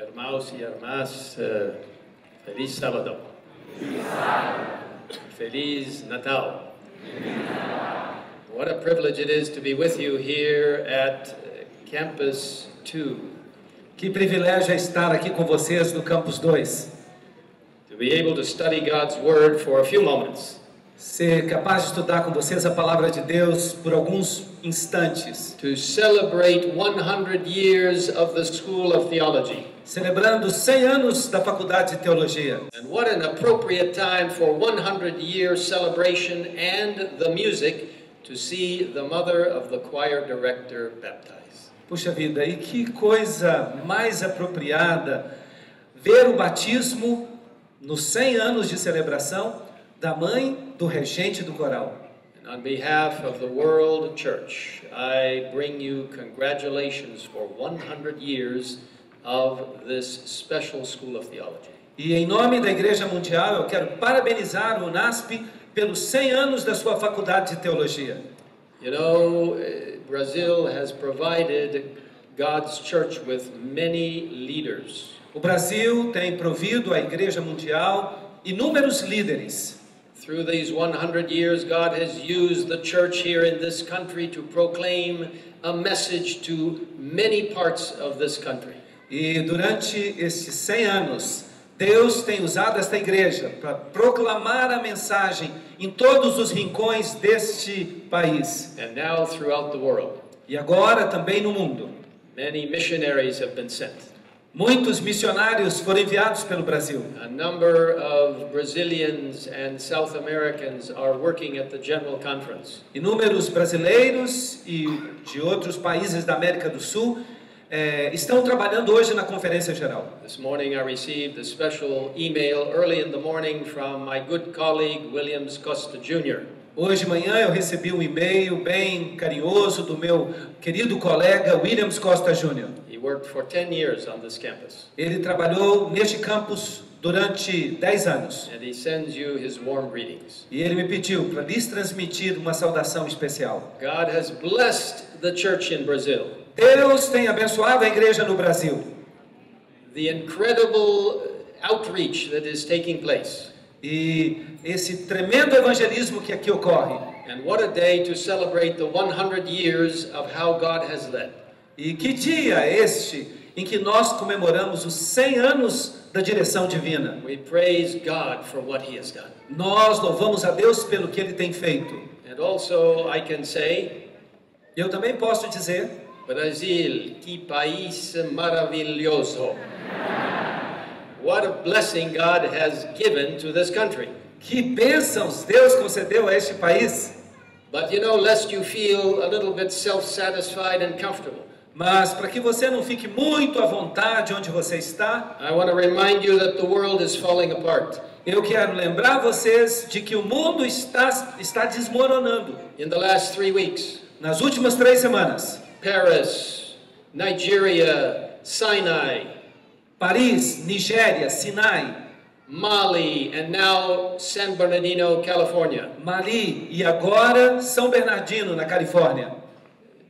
Irmãos e irmãs, eh, feliz sábado. Feliz Natal. What a privilege it is to be with you here at eh, Campus 2, Que privilégio é estar aqui com vocês no Campus 2. to be able to study God's Word for a few moments, Ser capaz de estudar com vocês a palavra de Deus por alguns instantes, to celebrate 100 years of the School of Theology. Celebrando 100 anos da Faculdade de Teologia. And what an appropriate time for 100 year celebration and the music to see the mother of the choir director baptized. Puxa vida, e que coisa mais apropriada ver o batismo nos 100 anos de celebração da mãe do regente do coral. On behalf of the World Church, I bring you congratulations for 100 years of this special school of theology. E em nome da Igreja Mundial, eu quero parabenizar o NASP pelos 100 anos da sua Faculdade de Teologia. You know, eh, Brazil has provided God's church with many leaders. O Brasil tem provido à Igreja Mundial inúmeros líderes. Through these 100 years, God has used the church here in this country to proclaim a message to many parts of this country. E durante esses 100 anos, Deus tem usado esta igreja para proclamar a mensagem em todos os rincões deste país. And now throughout the world, E agora também no mundo. many missionaries have been sent. Muitos missionários foram enviados pelo Brasil. A number of Brazilians and South Americans are working at the General Conference. Inúmeros brasileiros e de outros países da América do Sul eh, estão trabalhando hoje na Conferência Geral. This morning I received a special email early in the morning from my good colleague Williams Costa Jr. Hoje de manhã eu recebi um e-mail bem carinhoso do meu querido colega Williams Costa Júnior. He worked for 10 years on this campus, Ele trabalhou neste campus durante 10 anos and he sends you his warm greetings. e ele me pediu para lhes transmitir uma saudação especial. God has blessed the church in Brazil. Deus tem abençoado a igreja no Brasil The incredible outreach that is taking place. e esse tremendo evangelismo que aqui ocorre. And what a day to celebrate the 100 years of how God has led. E que dia este em que nós comemoramos os 100 anos da direção divina? We praise God for what he has done. Nós louvamos a Deus pelo que ele tem feito. And also, I can say, Eu também posso dizer, Brasil, que país maravilhoso. What a blessing God has given to this country. que bênçãos Deus concedeu a este país. But you know, lest you feel a little bit self satisfied and comfortable, Mas para que você não fique muito à vontade onde você está, I want to remind you that the world is falling apart. eu quero lembrar vocês de que o mundo está, está desmoronando. In the last three weeks, Nas últimas três semanas, Paris, Nigeria, Sinai, Paris, Nigéria, Sinai, Mali, and now San Bernardino, California. Mali e agora São Bernardino, na Califórnia.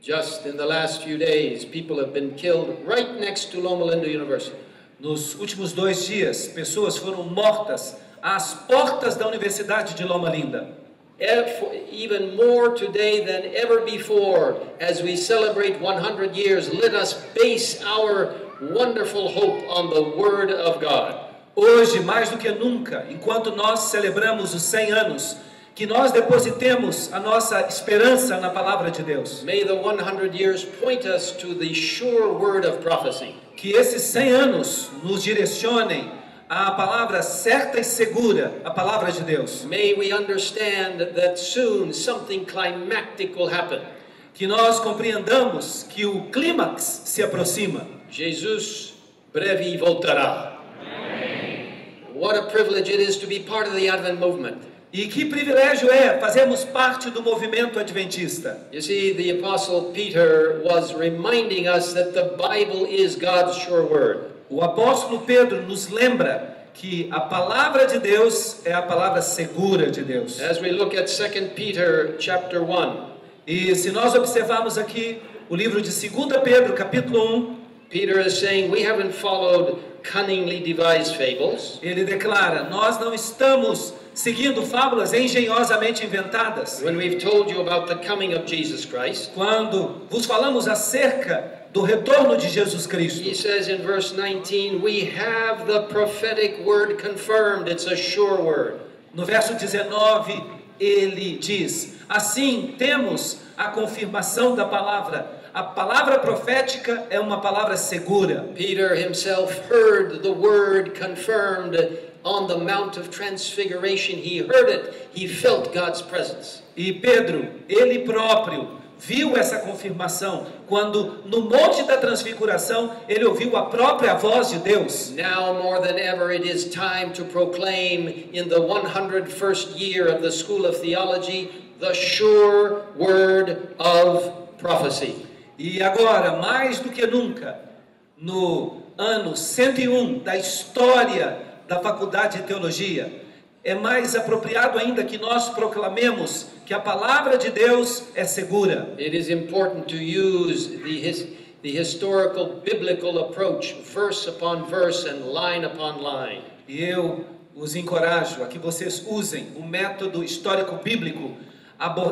Just in the last few days, people have been killed right next to Loma Linda University. Nos últimos dois dias, pessoas foram mortas às portas da Universidade de Loma Linda. Ev- Even more today than ever before, as we celebrate 100 years, let us base our wonderful hope on the Word of God. Hoje, mais do que nunca, enquanto nós celebramos os 100 anos, que nós depositemos a nossa esperança na palavra de Deus. May the 100 years point us to the sure word of prophecy. Que esses 100 anos nos direcionem à palavra certa e segura, a palavra de Deus. May we understand that soon something climactic will happen. Que nós compreendamos que o clímax se aproxima. Jesus breve voltará. What a privilege it is to be part of the Advent movement. E que privilégio é fazermos parte do movimento adventista. You see, the Apostle Peter was reminding us that the Bible is God's sure word. O apóstolo Pedro nos lembra que a palavra de Deus é a palavra segura de Deus. As we look at 2 Peter chapter 1, E se nós observarmos aqui o livro de 2 Pedro, capítulo 1, Peter is saying we haven't followed cunningly devised fables. Ele declara: Nós não estamos seguindo fábulas engenhosamente inventadas. When we've told you about the coming of Jesus Christ, Quando vos falamos acerca do retorno de Jesus Cristo, he says in verse 19, we have the prophetic word confirmed. It's a sure word. no verso 19, ele diz: Assim temos a confirmação da palavra. A palavra profética é uma palavra segura. Peter himself heard the word confirmed on the Mount of Transfiguration. He heard it, he felt God's presence. E Pedro, ele próprio, viu essa confirmação quando no Monte da Transfiguração ele ouviu a própria voz de Deus. Now more than ever, it is time to proclaim in the 101st year of the School of Theology the sure word of prophecy. E agora, mais do que nunca, no ano 101 da história da Faculdade de Teologia, é mais apropriado ainda que nós proclamemos que a palavra de Deus é segura. It is important to use the, his, the historical biblical approach, verse upon verse and line upon line. E eu os encorajo a que vocês usem o método histórico bíblico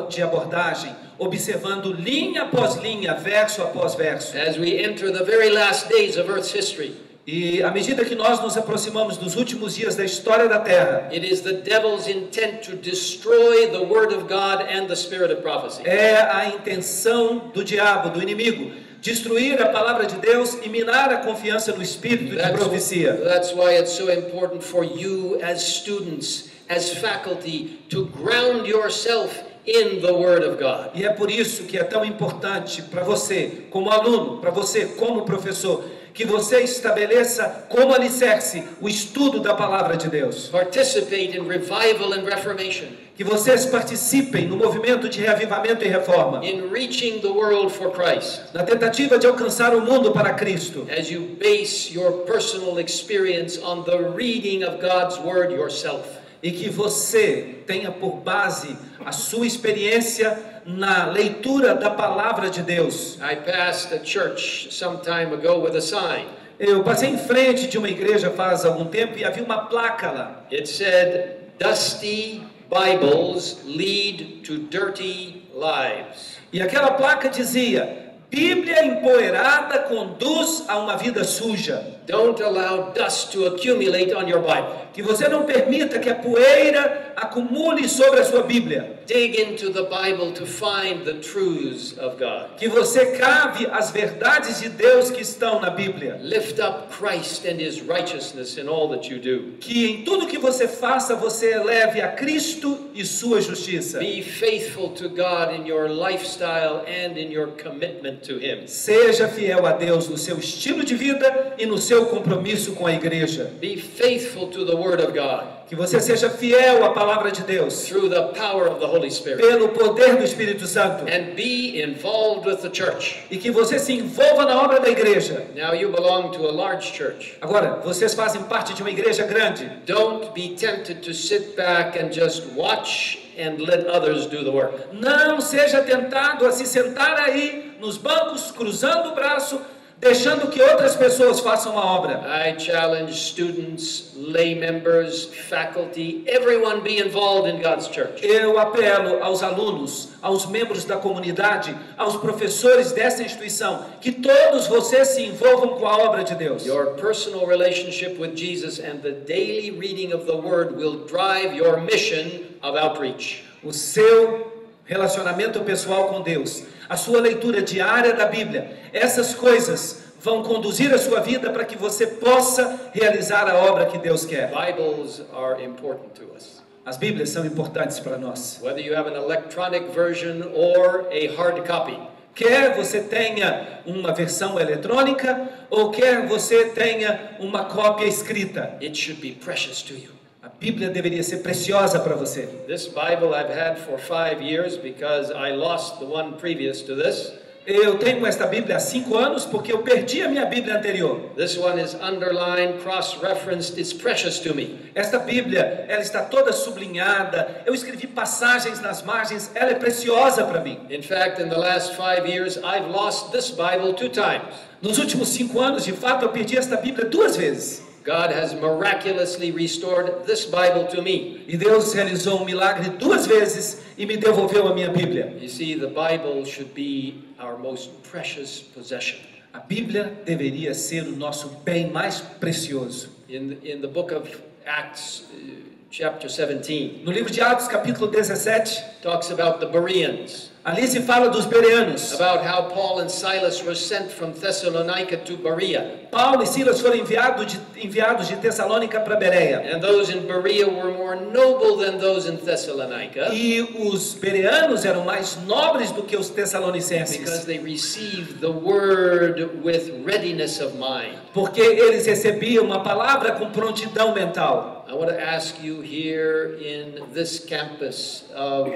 de abordagem, observando linha após linha, verso após verso. As we enter the very last days of Earth's history, E à medida que nós nos aproximamos dos últimos dias da história da Terra, it is the devil's intent to destroy the Word of God and the spirit of prophecy. é a intenção do diabo, do inimigo, destruir a palavra de Deus e minar a confiança no espírito de profecia. that's why it's so important for you as students, as faculty, to ground yourself in the Word of God. E é por isso que é tão importante para você, como aluno, para você, como professor, que você estabeleça como alicerce o estudo da palavra de Deus. Participate in revival and reformation, Que vocês participem no movimento de reavivamento e reforma, in reaching the world for Christ, na tentativa de alcançar o mundo para Cristo. as you base your personal experience on the reading of God's Word yourself. E que você tenha por base a sua experiência na leitura da palavra de Deus. I passed a church some time ago with a sign. Eu passei em frente de uma igreja faz algum tempo e havia uma placa lá. It said, Dusty Bibles lead to dirty lives. E aquela placa dizia: Bíblia empoeirada conduz a uma vida suja. Don't allow dust to accumulate on your Bible. Que você não permita que a poeira acumule sobre a sua Bíblia. Dig into the Bible to find the truths of God. Que você cave as verdades de Deus que estão na Bíblia. Lift up Christ and his righteousness in all that you do. Que em tudo que você faça, você eleve a Cristo e sua justiça. Be faithful to God in your lifestyle and in your commitment to him. Seja fiel a Deus no seu estilo de vida e no seu compromisso com a igreja. Be faithful to the Word of God Que você seja fiel à palavra de Deus through the power of the Holy Spirit. pelo poder do Espírito Santo. And be involved with the church. E que você se envolva na obra da igreja. Now you belong to a large church. Agora, vocês fazem parte de uma igreja grande. Don't be tempted to sit back and just watch and let others do the work. Não seja tentado a se sentar aí nos bancos, cruzando o braço, deixando que outras pessoas façam a obra. I challenge students, lay members, faculty, everyone be involved in God's church. Eu apelo aos alunos, aos membros da comunidade, aos professores dessa instituição, que todos vocês se envolvam com a obra de Deus. Your personal relationship with Jesus and the daily reading of the Word will drive your mission of outreach. O seu relacionamento pessoal com Deus, a sua leitura diária da Bíblia, essas coisas vão conduzir a sua vida para que você possa realizar a obra que Deus quer. Bibles are important to us. As Bíblias são importantes para nós. Whether you have an electronic version or a hard copy, Quer você tenha uma versão eletrônica ou quer você tenha uma cópia escrita, it should be precious to you. A Bíblia deveria ser preciosa para você. This Bible I've had for five years because I lost the one previous to this. Eu tenho esta Bíblia há cinco anos porque eu perdi a minha Bíblia anterior. This one is underlined, cross-referenced. It's precious to me. Esta Bíblia, ela está toda sublinhada. Eu escrevi passagens nas margens. Ela é preciosa para mim. In fact, in the last five years, I've lost this Bible two times. Nos últimos cinco anos, de fato, eu perdi esta Bíblia duas vezes. God has miraculously restored this Bible to me. E Deus realizou um milagre duas vezes e me devolveu a minha Bíblia. You see, the Bible should be our most precious possession. A Bíblia deveria ser o nosso bem mais precioso. In the, in the book of Acts, uh, chapter 17, No livro de Atos, capítulo 17, talks about the Bereans, ali se fala dos bereanos. about how Paul and Silas were sent from Thessalonica to Berea. Paulo e Silas foram enviados de, enviados de Tessalônica para Bereia. And those in Berea were more noble than those in Thessalonica E os bereanos eram mais nobres do que os because tessalonicenses, they received the word with readiness of mind. porque eles recebiam a palavra com prontidão mental. I want to ask you here in this campus of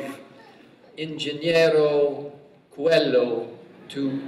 Ingeniero Coelho to,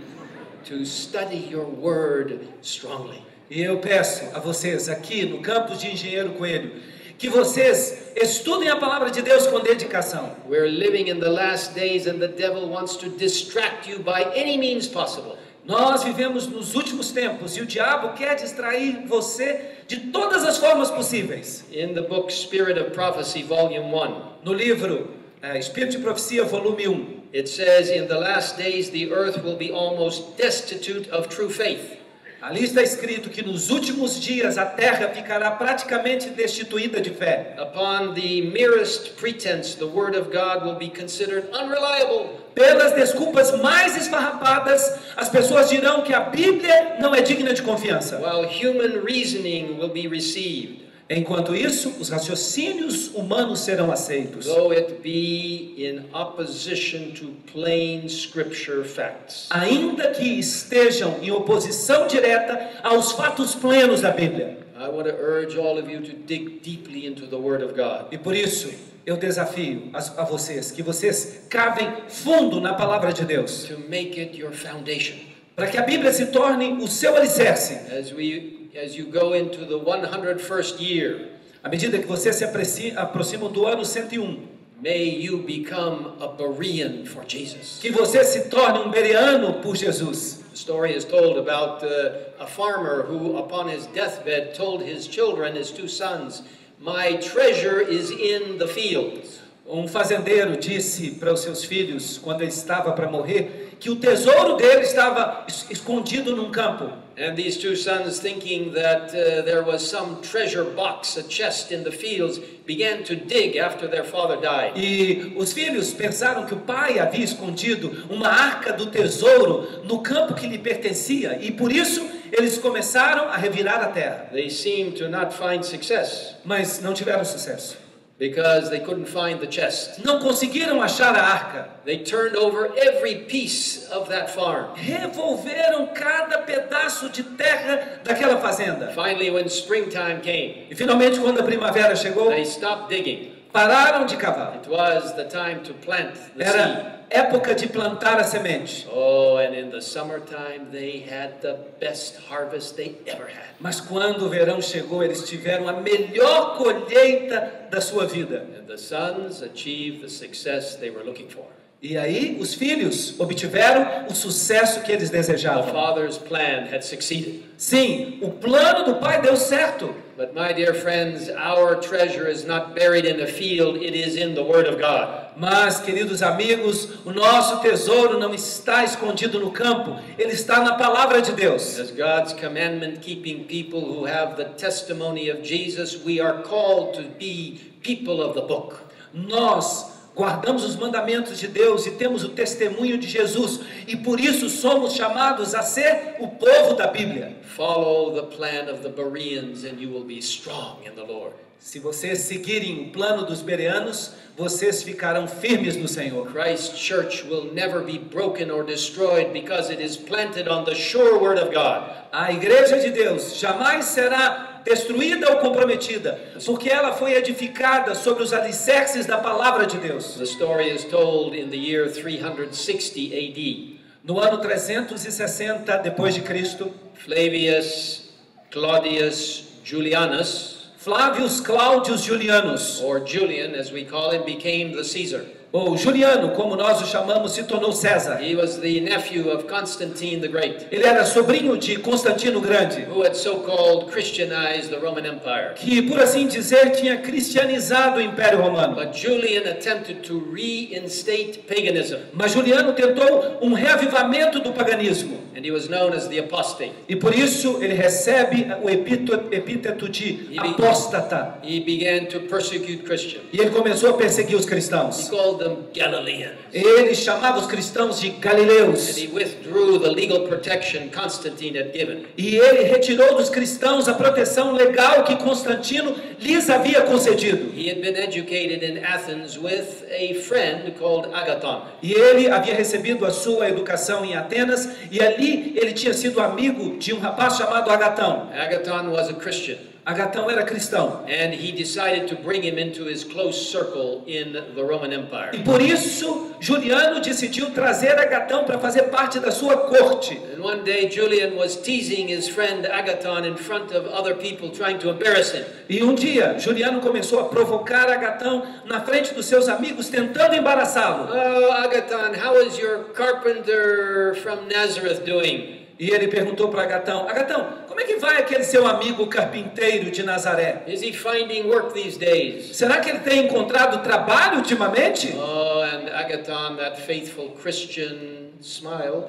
to study your word strongly. E eu peço a vocês aqui no campus de Engenheiro Coelho que vocês estudem a palavra de Deus com dedicação. We're living in the last days and the devil wants to distract you by any means possible. Nós vivemos nos últimos tempos e o diabo quer distrair você de todas as formas possíveis. In the book Spirit of Prophecy, Volume 1, No livro eh, Espírito de Profecia, volume 1, it says, In the last days the earth will be almost destitute of true faith. ali está escrito que nos últimos dias a terra ficará praticamente destituída de fé. Upon the merest pretense, the word of God will be considered unreliable. Pelas desculpas mais esfarrapadas, as pessoas dirão que a Bíblia não é digna de confiança. while human reasoning will be received, Enquanto isso, os raciocínios humanos serão aceitos, though it be in opposition to plain scripture facts. ainda que estejam em oposição direta aos fatos plenos da Bíblia. E por isso, eu desafio a, a vocês que vocês cavem fundo na palavra de Deus, to make it your foundation. Para que a Bíblia se torne o seu alicerce. As we as you go into the 101st year, À medida que você se aproxima do ano 101, may you become a Berean for Jesus. que você se torne um bereano por Jesus. The story is told about uh, a farmer who, upon his deathbed, told his children, his two sons, My treasure is in the fields. Um fazendeiro disse para os seus filhos, quando ele estava para morrer, que o tesouro dele estava es- escondido num campo. And these two sons, thinking that uh, there was some treasure box, a chest in the fields, began to dig after their father died. E os filhos pensaram que o pai havia escondido uma arca do tesouro no campo que lhe pertencia, e por isso eles começaram a revirar a terra. They seemed to not find success Mas não tiveram sucesso. Because they couldn't find the chest. Não conseguiram achar a arca. They turned over every piece of that farm. Revolveram cada pedaço de terra daquela fazenda. Finally, when springtime came, E finalmente, quando a primavera chegou, they stopped digging. Pararam de cavar. It was the time to plant the seed. Era época de plantar a semente. Oh, and in the summertime, they had the best harvest they ever had. Mas quando o verão chegou, eles tiveram a melhor colheita da sua vida. And the sons achieved the success they were looking for. E aí, os filhos obtiveram o sucesso que eles The desejavam. father's plan had succeeded. Sim, o plano do pai deu certo. But my dear friends, our treasure is not buried in a field, it is in the Word of God. Mas, queridos amigos, o nosso tesouro não está escondido no campo, ele está na palavra de Deus. As God's commandment keeping people who have the testimony of Jesus, we are called to be people of the book. Nós guardamos os mandamentos de Deus e temos o testemunho de Jesus, e por isso somos chamados a ser o povo da Bíblia. Follow the plan of the Bereans, and you will be strong in the Lord. Se vocês seguirem o plano dos bereanos, vocês ficarão firmes no Senhor. Christ's church will never be broken or destroyed because it is planted on the sure Word of God. A igreja de Deus jamais será destruída ou comprometida, porque ela foi edificada sobre os alicerces da palavra de Deus. The story is told in the year 360 AD. No ano 360 depois de Cristo, Flavius Claudius Julianus, Flávios Cláudios Julianos, or Julian as we call him, became the Caesar. Ou Juliano, como nós o chamamos, se tornou César. He was the nephew of Constantine the Great, Ele era sobrinho de Constantino Grande, who had so-called Christianized the Roman Empire. que, por assim dizer, tinha cristianizado o Império Romano. But Julian attempted to reinstate paganism, Mas Juliano tentou um reavivamento do paganismo. and he was known as the apostate. E por isso ele recebe o epíteto, de apóstata. He began to persecute Christians. E ele começou a perseguir os He cristãos. called them Galileans. Ele chamava os cristãos de And galileus. he withdrew the legal protection Constantine had given. E ele retirou dos cristãos a proteção legal que Constantino lhes havia concedido. He had been educated in Athens with a friend called Agathon. E ele havia recebido a sua educação em Atenas, e ali ele tinha sido amigo de um rapaz chamado Agatão. Agathon was a Christian, Agatão era cristão. and he decided to bring him into his close circle in the Roman E Empire. por isso, Juliano decidiu trazer Agatão para fazer parte da sua corte. And one day Julian was teasing his friend Agathon in front of other people, trying to embarrass him. E um dia, Juliano começou a provocar Agatão na frente dos seus amigos, tentando embaraçá-lo. Oh, Agathon, how is your carpenter from Nazareth doing? E ele perguntou para Agatão: Agatão, como é que vai aquele seu amigo carpinteiro de Nazaré? Is he finding work these days? Será que ele tem encontrado trabalho ultimamente? Oh, and Agathon, that faithful Christian, smiled,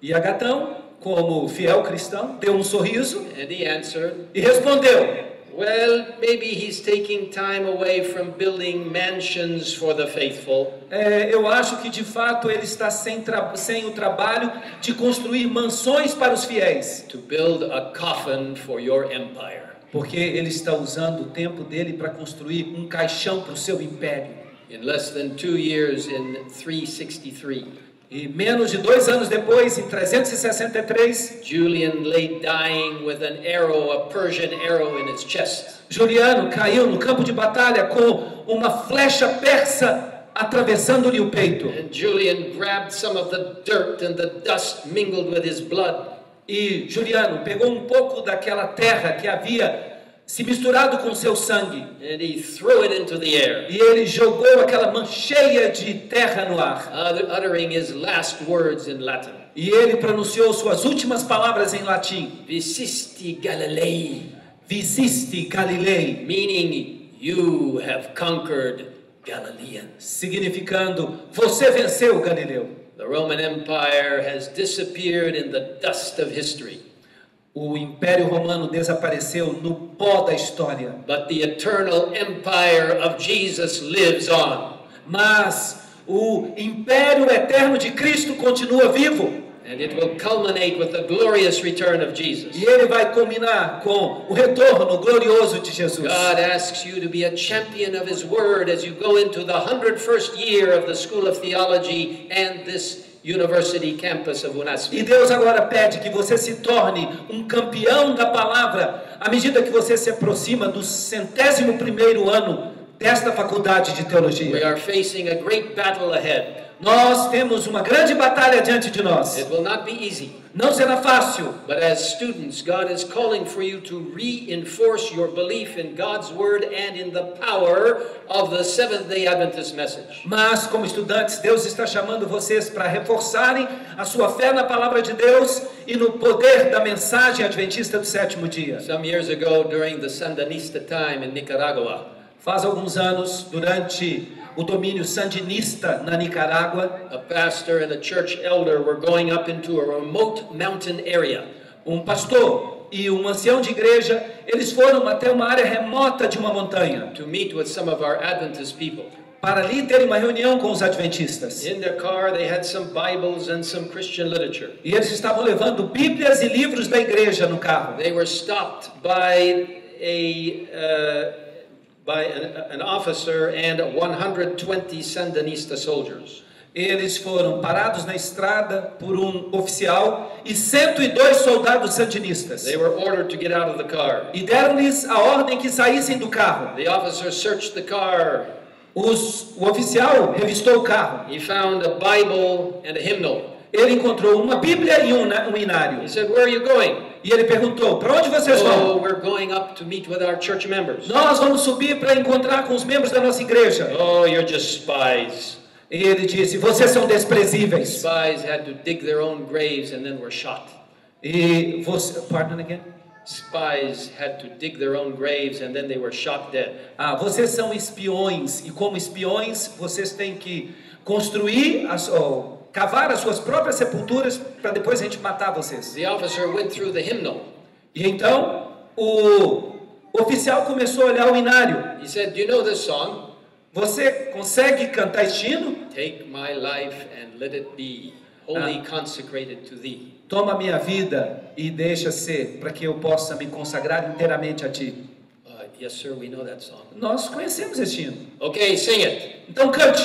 E Agatão, como fiel cristão, deu um sorriso and he answered, e respondeu: Well, maybe he's taking time away from building mansions for the faithful. "É, Eu acho que de fato ele está sem, sem o trabalho de construir mansões para os fiéis, to build a coffin for your empire. porque ele está usando o tempo dele para construir um caixão para o seu império. In less than two years, in 363, E menos de dois anos depois, em 363, Julian lay dying with an arrow, a Persian arrow, in his chest. Juliano caiu no campo de batalha com uma flecha persa atravessando-lhe o peito. And Julian grabbed some of the dirt, and the dust mingled with his blood. E Juliano pegou um pouco daquela terra que havia se misturado com seu sangue. And he threw it into the air, e ele jogou aquela mancheia de terra no ar. utter- uttering his last words in Latin. E ele pronunciou suas últimas palavras em latim: Visisti Galilei, Visisti Galilei, meaning you have conquered Galileans. significando você venceu Galileu. The Roman Empire has disappeared in the dust of history, O Império Romano desapareceu no pó da história, but the eternal empire of Jesus lives on. mas o Império eterno de Cristo continua vivo. And it will culminate with the glorious return of Jesus. E ele vai culminar com o retorno glorioso de Jesus. God asks you to be a champion of His Word as you go into the 101st year of the School of Theology and this university campus of E UNASP. Deus agora pede que você se torne um campeão da palavra à medida que você se aproxima do centésimo primeiro ano desta faculdade de We teologia. are facing a great battle ahead. Nós temos uma grande batalha diante de nós. It will not be easy. Não será fácil, But as students, God is calling for you to reinforce your belief in God's Word and in the power of the Seventh day Adventist message. mas como estudantes, Deus está chamando vocês para reforçarem a sua fé na palavra de Deus e no poder da mensagem adventista do sétimo dia. Some years ago, during the Sandinista time in Nicaragua, Faz alguns anos, durante o domínio sandinista na Nicarágua, a pastor and a church elder were going up into a remote mountain area. um pastor e um ancião de igreja, eles foram até uma área remota de uma montanha to meet with some of our Adventist people. para ali terem uma reunião com os adventistas. In their car, they had some Bibles and some Christian literature. E eles estavam levando Bíblias e livros da igreja no carro. They were stopped by a uh, by an, an officer and 120 Sandinista soldiers. Eles foram parados na estrada por um oficial e 102 soldados sandinistas. They were ordered to get out of the car. E deram-lhes a ordem que saíssem do carro. The officer searched the car. Os, o oficial revistou o carro He found a Bible and a hymnal. Ele encontrou uma Bíblia e um, um inário. He said, Where are you going? E ele perguntou: Para onde vocês Oh, vão? we're going up to meet with our church members. Nós vamos subir para encontrar com os membros da nossa igreja. Oh, you're just spies. E ele disse: Vocês são desprezíveis. Spies had to dig their own graves and then were shot. E você. Pardon again? Spies had to dig their own graves and then they were shot dead. Ah, vocês são espiões. E como espiões, vocês têm que construir, as, ou cavar as suas próprias sepulturas para depois a gente matar vocês. The officer went through the hymnal. E então o oficial começou a olhar o inário. He said, Do you know this song? Você consegue cantar este hino? Take my life and let it be wholly consecrated to thee. Toma minha vida e deixa ser, para que eu possa me consagrar inteiramente a ti. Uh, yes, sir, we know that song. Nós conhecemos este hino. Okay, sing it. Então cante.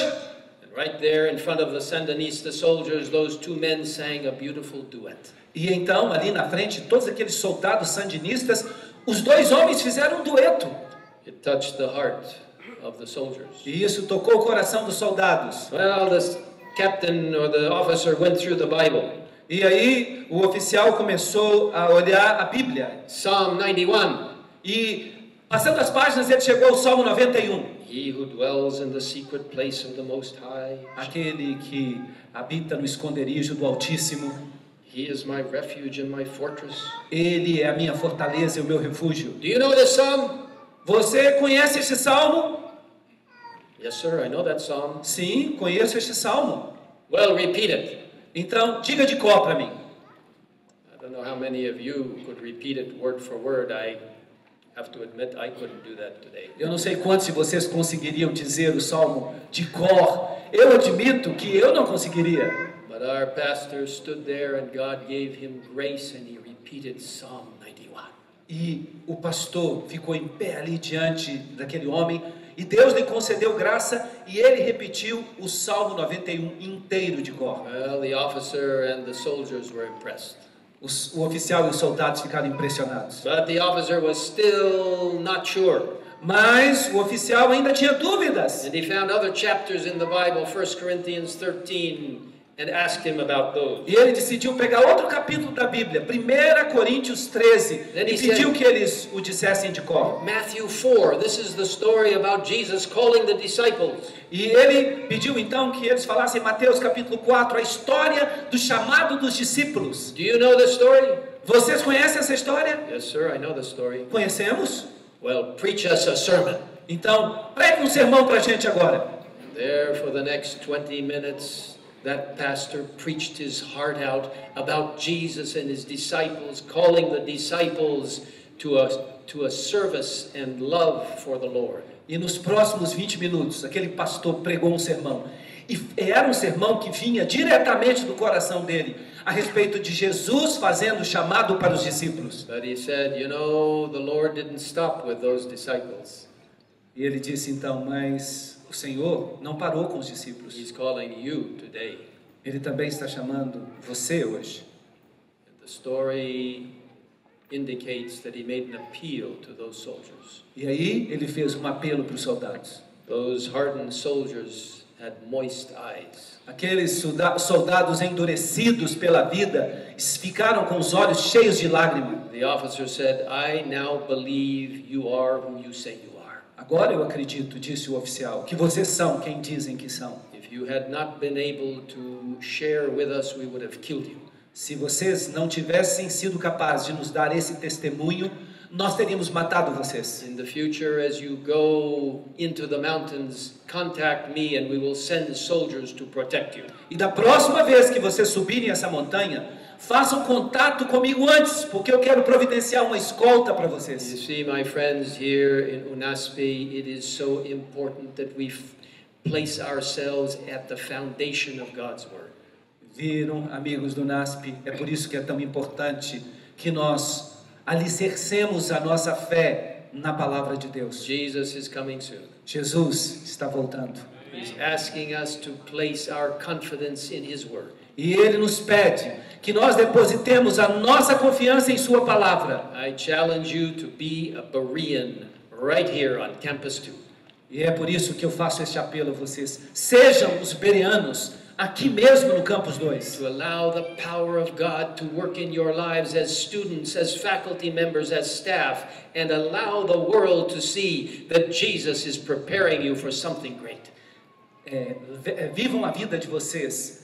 Right there in front of the Sandinista soldiers, those two men sang a beautiful duet. E então, ali na frente, todos aqueles soldados sandinistas, os dois homens fizeram um dueto. It touched the heart of the soldiers. E isso tocou o coração dos soldados. Well, this captain or the officer went through the Bible. E aí o oficial começou a olhar a Bíblia. Psalm 91 E passando as páginas, ele chegou ao Salmo 91. He who dwells in the secret place of the Most High, Aquele que habita no esconderijo do Altíssimo. He is my refuge and my fortress. Ele é a minha fortaleza e o meu refúgio. Do you know this psalm? Você conhece esse salmo? Yes, sir, I know that psalm. Sim, conheço este salmo. Well, repeat it. Então, diga de cor para mim. I don't know how many of you could repeat it word for word. I Eu não sei quantos de vocês conseguiriam dizer o salmo de cor. Eu admito que eu não conseguiria. But our pastor stood there and God gave him grace and he repeated Psalm 91. E o pastor ficou em pé ali diante daquele homem e Deus lhe concedeu graça e ele repetiu o Salmo 91 inteiro de cor. Well, the officer and the soldiers were impressed. Os- o oficial e os soldados ficaram impressionados. But the officer was still not sure. Mas o oficial ainda tinha dúvidas. And he found other chapters in the Bible, 1 Corinthians 13, and asked him about those. E ele decidiu pegar outro capítulo da Bíblia, 1 Coríntios 13, Then he e pediu said- que eles o dissessem de cor. Matthew 4, this is the story about Jesus calling the disciples. E ele pediu então que eles falassem Mateus capítulo 4, a história do chamado dos discípulos. Do you know the story? Vocês conhecem essa história? Yes, sir, I know the story. Conhecemos? Well, preach us a sermon. Então, pregue um sermão para a gente agora. There, for the next 20 minutes, that pastor preached his heart out about Jesus and his disciples, calling the disciples to a, to a service and love for the Lord. E nos próximos 20 minutos, aquele pastor pregou um sermão. E era um sermão que vinha diretamente do coração dele, a respeito de Jesus fazendo o chamado para os discípulos. But he said, You know, the Lord didn't stop with those disciples. E ele disse então: Mas o Senhor não parou com os discípulos. He's calling you today. Ele também está chamando você hoje. The story indicates that he made an appeal to those soldiers. E aí ele fez um apelo para os soldados. Those hardened soldiers had moist eyes. Aqueles solda- soldados endurecidos pela vida ficaram com os olhos cheios de lágrima. The officer said, I now believe you are who you say you are. Agora eu acredito, disse o oficial, que vocês são quem dizem que são. Us. Se vocês não tivessem sido capazes de nos dar esse testemunho, nós teríamos matado vocês. In the future, as you go into the mountains, contact me and we will send soldiers to protect you. E da próxima vez que vocês subirem essa montanha, façam contato comigo antes, porque eu quero providenciar uma escolta para You vocês. see, my friends, here in Unaspe, it is so important that we place ourselves at the foundation of God's Word. Viram, amigos do NASP? É por isso que é tão importante que nós alicercemos a nossa fé na palavra de Deus. Jesus is coming soon. Jesus está voltando. He's asking us to place our confidence in His Word. E ele nos pede que nós depositemos a nossa confiança em sua palavra. I challenge you to be a Berean right here on Campus 2. E é por isso que eu faço este apelo a vocês. Sejam os bereanos aqui mesmo no Campus 2. to allow the power of God to work in your lives as students, as faculty members, as staff, and allow the world to see that Jesus is preparing you for something great. É, é, vivam a vida de vocês,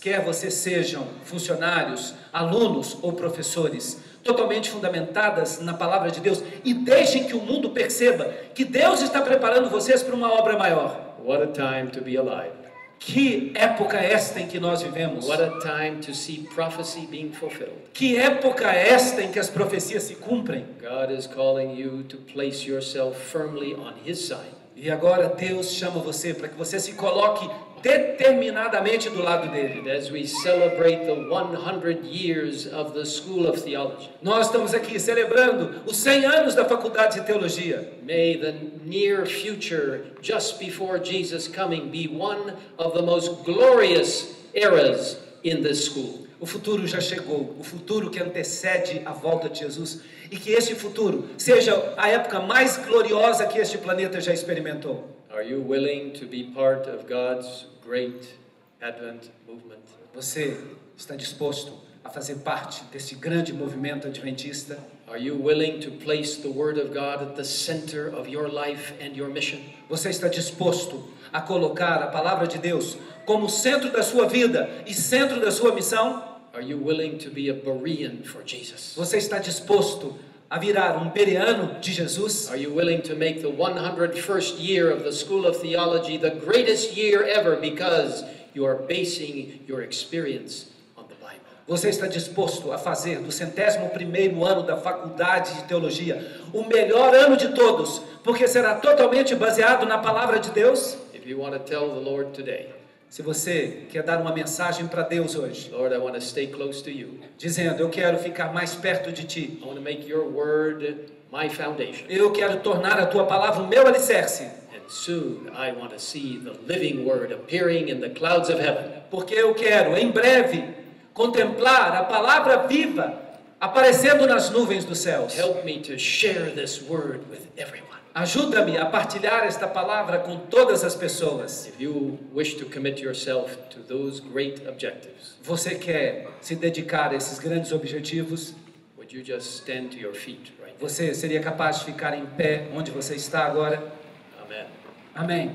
quer vocês sejam funcionários, alunos ou professores, totalmente fundamentadas na palavra de Deus e deixem que o mundo perceba que Deus está preparando vocês para uma obra maior. What a time to be alive. Que época é esta em que nós vivemos? What a time to see prophecy being fulfilled. Que época é esta em que as profecias se cumprem? God is calling you to place yourself firmly on His side. E agora Deus chama você para que você se coloque determinadamente do lado dele. As we celebrate the 100 years of the School of Theology, Nós estamos aqui celebrando os 100 anos da Faculdade de Teologia. may the near future, just before Jesus' coming, be one of the most glorious eras in this school. O futuro já chegou, o futuro que antecede a volta de Jesus. E que esse futuro seja a época mais gloriosa que este planeta já experimentou. Are you willing to be part of God's great Advent movement? Você está disposto a fazer parte desse grande movimento adventista? Are you willing to place the Word of God at the center of your life and your mission? Você está disposto a colocar a palavra de Deus como centro da sua vida e centro da sua missão? Are you willing to be a Berean for Jesus? Você está disposto a virar um bereano de Jesus? Are you willing to make the 101st year of the School of Theology the greatest year ever because you are basing your experience on the Bible? Você está disposto a fazer do centésimo primeiro ano da faculdade de teologia o melhor ano de todos, porque será totalmente baseado na palavra de Deus? If you want to tell the Lord today, Se você quer dar uma mensagem para Deus hoje, Lord, I want to stay close to you. dizendo: Eu quero ficar mais perto de ti, I want to make your word my foundation. eu quero tornar a tua palavra o meu alicerce, And soon I want to see the living word appearing in the clouds of heaven. porque eu quero em breve contemplar a palavra viva aparecendo nas nuvens dos céus. Help me to share this word with everyone. Ajuda-me a partilhar esta palavra com todas as pessoas. If you wish to commit yourself to those great objectives, Você quer se dedicar a esses grandes objetivos? would you just stand to your feet right? Você seria capaz de ficar em pé onde você está agora? Amen. Amém.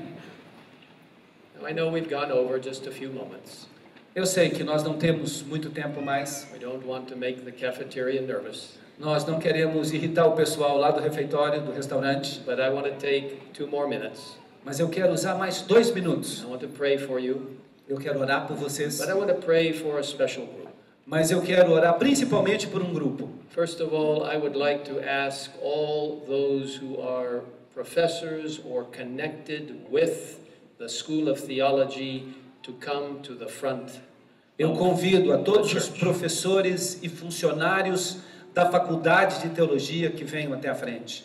I know we've gone over just a few moments. Eu sei que nós não temos muito tempo mais. We don't want to make the cafeteria nervous, Nós não queremos irritar o pessoal lá do refeitório, do restaurante. but I want to take two more minutes. Mas eu quero usar mais dois minutos. I want to pray for you, Eu quero orar por vocês. but I want to pray for a special group. Mas eu quero orar principalmente por um grupo. First of all, I would like to ask all those who are professors or connected with the School of Theology to come to the front. Eu convido a todos os professores e funcionários da faculdade de teologia que venham até a frente.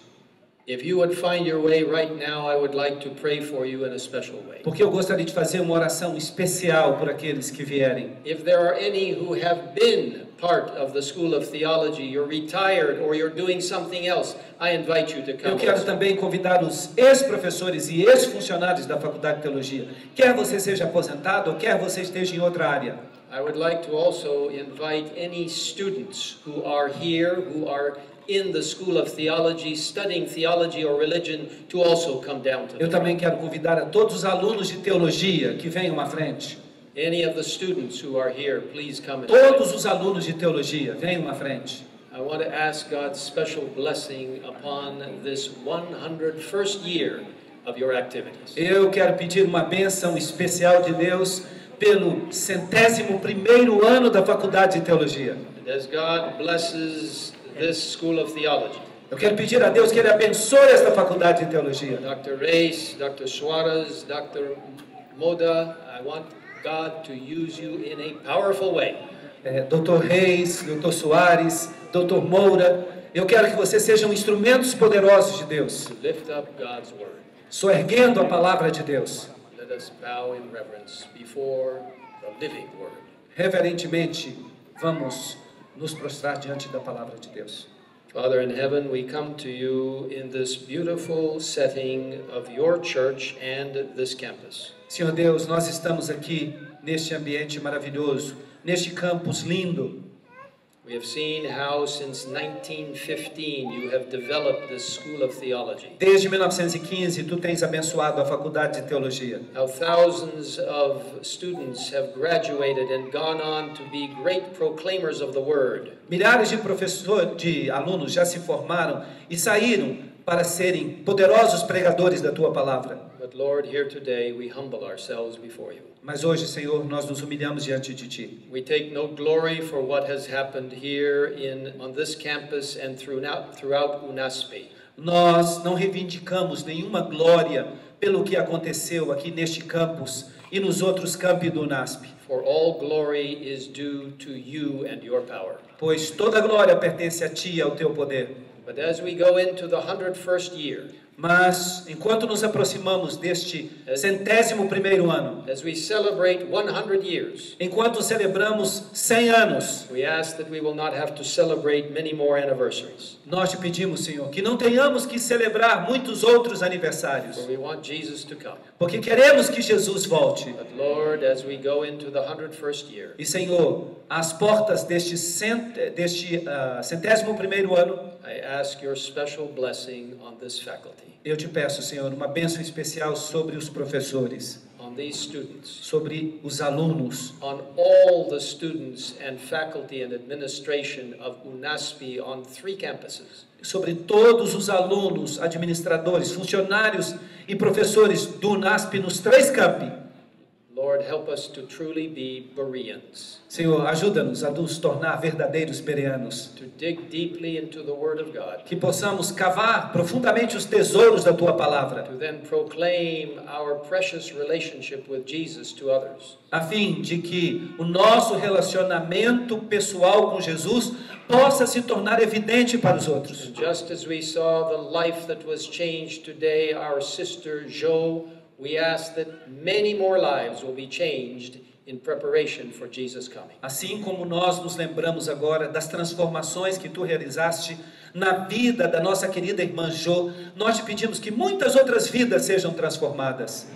If you would find your way right now, I would like to pray for you in a special way. Porque eu gostaria de fazer uma oração especial por aqueles que vierem. If there are any who have been part of the School of Theology, you're retired or you're doing something else, I invite you to Eu come. quero also. também convidar os ex-professores e ex-funcionários da Faculdade de Teologia. Quer você seja aposentado ou quer você esteja em outra área. I would like to also invite any students who are here, who are in the School of Theology, studying theology or religion, to also come down to Eu também quero convidar a todos os alunos de teologia que venham à frente. Any of the students who are here, please come Todos os alunos de teologia venham à frente. I want to ask God's special blessing upon this 101st year of your activities. Eu quero pedir uma bênção especial de Deus pelo centésimo primeiro ano da Faculdade de Teologia. Eu quero pedir a Deus que Ele abençoe esta Faculdade de Teologia. Dr. Reis, Dr. Suarez, Dr. Moda, I want God to use you in a powerful way. É, Dr. Reis, Dr. Soares, Dr. Moura, eu quero que vocês sejam instrumentos poderosos de Deus, word. soerguendo a palavra de Deus. Let us bow in reverence before the living word. Reverentemente, vamos nos prostrar diante da palavra de Deus. Father in heaven, we come to you in this beautiful setting of your church and this campus. Senhor Deus, nós estamos aqui neste ambiente maravilhoso, neste campus lindo. We have seen how since 1915 you have developed this school of theology. Desde 1915, tu tens abençoado a faculdade de teologia. How thousands of students have graduated and gone on to be great proclaimers of the word. Milhares de professores, de alunos já se formaram e saíram para serem poderosos pregadores da tua palavra. Lord, here today we humble ourselves before you. Mas hoje, Senhor, nós nos humilhamos diante de ti. We take no glory for what has happened here in on this campus and throughout throughout UNASPE. Nós não reivindicamos nenhuma glória pelo que aconteceu aqui neste campus e nos outros campi do UNASP, For all glory is due to you and your power. pois toda glória pertence a ti e ao teu poder. But as we go into the 101st year, Mas, enquanto nos aproximamos deste centésimo primeiro ano, as we celebrate 100 years, enquanto celebramos 100 anos, we ask that we will not have to celebrate many more anniversaries. nós te pedimos, Senhor, que não tenhamos que celebrar muitos outros aniversários, For we want Jesus to come. porque queremos que Jesus volte. But Lord, as we go into the 101st year, E, Senhor, às portas deste, cent... deste ah, centésimo primeiro ano, I ask your special blessing on this faculty, eu te peço, Senhor, uma bênção especial sobre os professores, on these students, sobre os alunos, on all the students and faculty and administration of UNASPI on three campuses. sobre todos os alunos, administradores, funcionários e professores do UNASP nos três campi. Lord, help us to truly be Bereans, Senhor, ajuda-nos a nos tornar verdadeiros bereanos, to dig deeply into the Word of God, que possamos cavar profundamente os tesouros da tua palavra, to then proclaim our precious relationship with Jesus to others. a fim de que o nosso relacionamento pessoal com Jesus possa se tornar evidente para os outros. And just as we saw the life that was changed today, our sister Jo, we ask that many more lives will be changed in preparation for Jesus' coming. Assim como nós nos lembramos agora das transformações que tu realizaste na vida da nossa querida irmã Jo, nós te pedimos que muitas outras vidas sejam transformadas.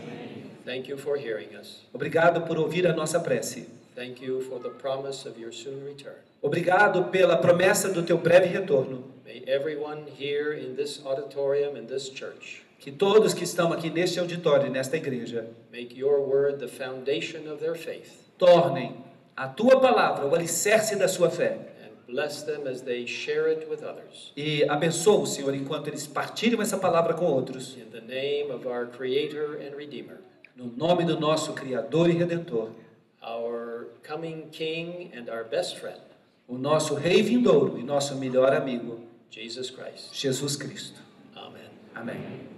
Thank you for hearing us. Obrigado por ouvir a nossa prece. Thank you for the promise of your soon return. Obrigado pela promessa do teu breve retorno. May everyone here in this auditorium, in this church, Que todos que estão aqui neste auditório, nesta igreja, make your word the foundation of their faith tornem a tua palavra o alicerce da sua fé. and bless them as they share it with others. E abençoa, Senhor, enquanto eles partilham essa palavra com outros. No nome do nosso Criador e Redentor, o nosso Rei vindouro e nosso melhor amigo, Jesus Cristo. Amen. Amém.